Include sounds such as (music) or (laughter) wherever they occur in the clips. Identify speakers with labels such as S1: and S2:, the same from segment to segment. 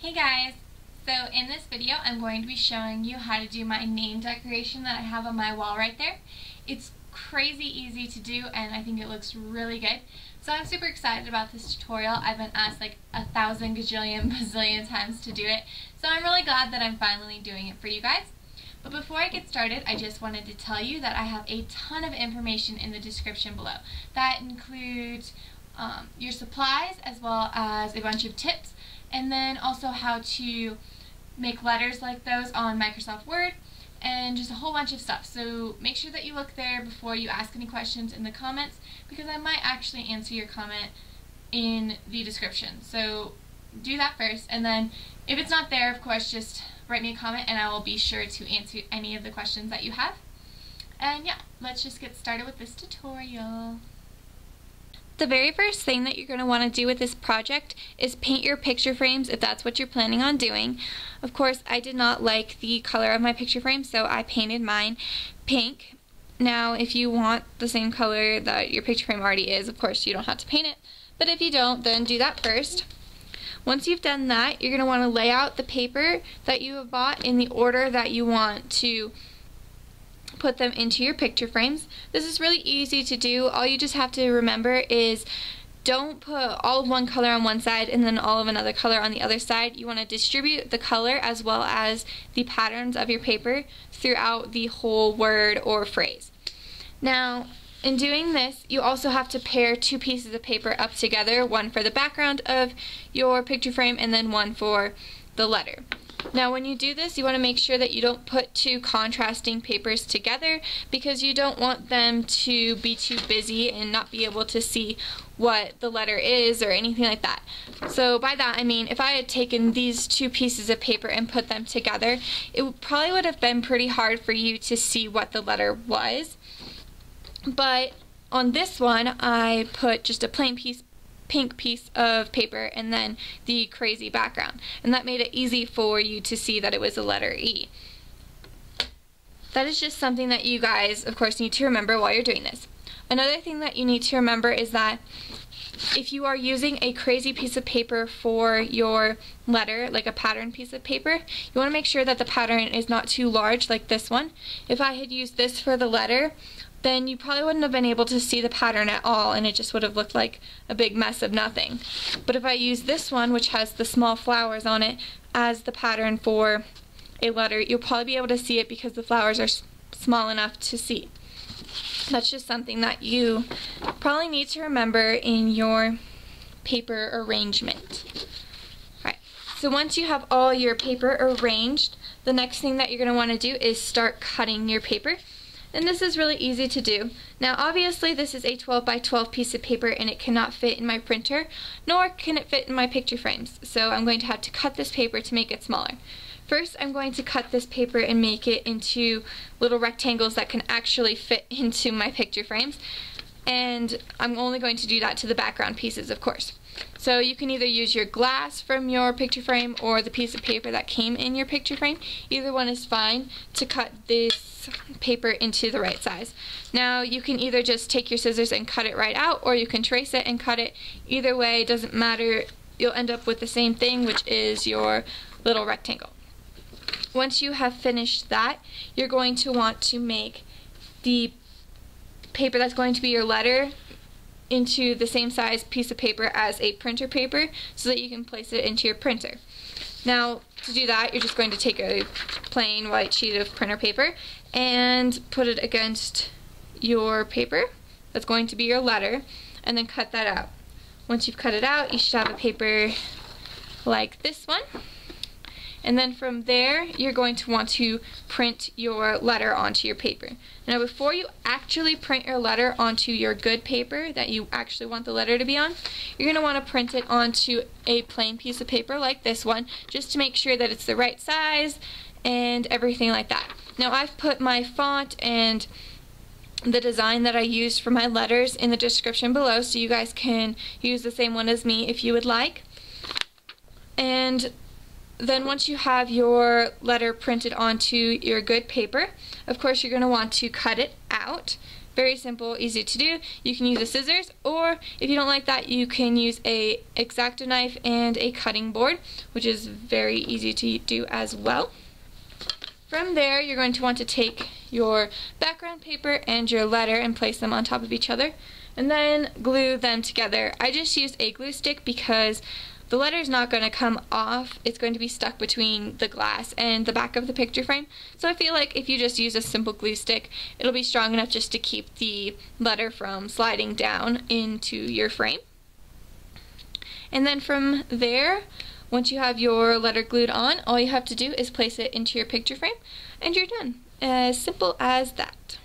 S1: Hey guys! So in this video I'm going to be showing you how to do my name decoration that I have on my wall right there. It's crazy easy to do and I think it looks really good. So I'm super excited about this tutorial. I've been asked like a thousand gajillion (laughs) bazillion times to do it. So I'm really glad that I'm finally doing it for you guys. But before I get started, I just wanted to tell you that I have a ton of information in the description below. That includes um, your supplies as well as a bunch of tips and then also how to make letters like those on Microsoft Word and just a whole bunch of stuff. So make sure that you look there before you ask any questions in the comments because I might actually answer your comment in the description. So do that first and then if it's not there, of course, just write me a comment and I will be sure to answer any of the questions that you have. And yeah, let's just get started with this tutorial. The very first thing that you're going to want to do with this project is paint your picture frames if that's what you're planning on doing. Of course, I did not like the color of my picture frame, so I painted mine pink. Now, if you want the same color that your picture frame already is, of course, you don't have to paint it. But if you don't, then do that first. Once you've done that, you're going to want to lay out the paper that you have bought in the order that you want to put them into your picture frames. This is really easy to do. All you just have to remember is don't put all of one color on one side and then all of another color on the other side. You want to distribute the color as well as the patterns of your paper throughout the whole word or phrase. Now, in doing this, you also have to pair two pieces of paper up together, one for the background of your picture frame and then one for the letter. Now when you do this, you want to make sure that you don't put two contrasting papers together because you don't want them to be too busy and not be able to see what the letter is or anything like that. So by that I mean if I had taken these two pieces of paper and put them together, it probably would have been pretty hard for you to see what the letter was. But on this one, I put just a plain piece pink piece of paper and then the crazy background. And that made it easy for you to see that it was the letter E. That is just something that you guys, of course, need to remember while you're doing this. Another thing that you need to remember is that if you are using a crazy piece of paper for your letter, like a pattern piece of paper, you want to make sure that the pattern is not too large like this one. If I had used this for the letter, then you probably wouldn't have been able to see the pattern at all and it just would have looked like a big mess of nothing. But if I use this one, which has the small flowers on it, as the pattern for a letter, you'll probably be able to see it because the flowers are small enough to see. That's just something that you probably need to remember in your paper arrangement. Alright, so once you have all your paper arranged, the next thing that you're going to want to do is start cutting your paper and this is really easy to do. Now obviously this is a 12 by 12 piece of paper and it cannot fit in my printer, nor can it fit in my picture frames, so I'm going to have to cut this paper to make it smaller. First I'm going to cut this paper and make it into little rectangles that can actually fit (laughs) into my picture frames, and I'm only going to do that to the background pieces of course. So you can either use your glass from your picture frame or the piece of paper that came in your picture frame. Either one is fine to cut this paper into the right size. Now you can either just take your scissors and cut it right out or you can trace it and cut it. Either way, doesn't matter. You'll end up with the same thing, which is your little rectangle. Once you have finished that, you're going to want to make the paper that's going to be your letter into the same size piece of paper as a printer paper so that you can place it into your printer. Now to do that you're just going to take a plain white sheet of printer paper and put it against your paper that's going to be your letter and then cut that out. Once you've cut it out you should have a paper like this one and then from there, you're going to want to print your letter onto your paper. Now before you actually print your letter onto your good paper that you actually want the letter to be on, you're going to want to print it onto a plain piece of paper like this one, just to make sure that it's the right size and everything like that. Now I've put my font and the design that I used for my letters in the description below so you guys can use the same one as me if you would like. And then once you have your letter printed onto your good paper, of course you're going to want to cut it out Very simple, easy to do. You can use a scissors or if you don't like that you can use a X-Acto knife and a cutting board which is very easy to do as well. From there you're going to want to take your background paper and your letter and place them on top of each other and then glue them together. I just used a glue stick because the letter is not going to come off. It's going to be stuck between the glass and the back of the picture frame. So I feel like if you just use a simple glue stick, it'll be strong enough just to keep the letter from sliding down into your frame. And then from there, once you have your letter glued on, all you have to do is place it into your picture frame and you're done. As simple as that.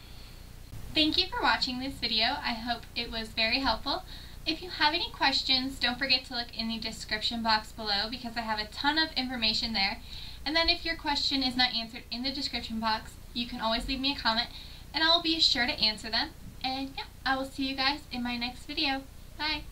S1: Thank you for watching this video. I hope it was very helpful. If you have any questions, don't forget to look in the description box below because I have a ton of information there. And then if your question is not answered in the description box, you can always leave me a comment and I will be sure to answer them. And yeah, I will see you guys in my next video. Bye!